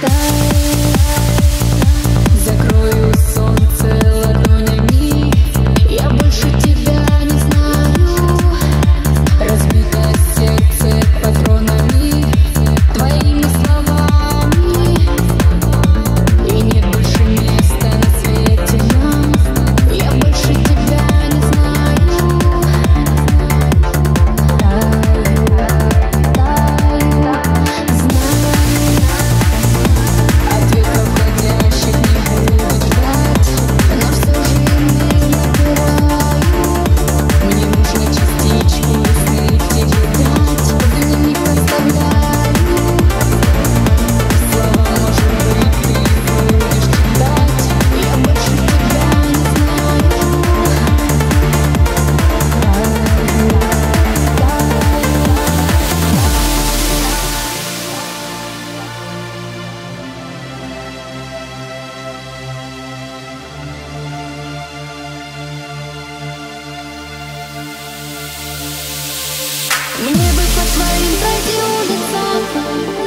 た Мне бы по твоим пройти улицам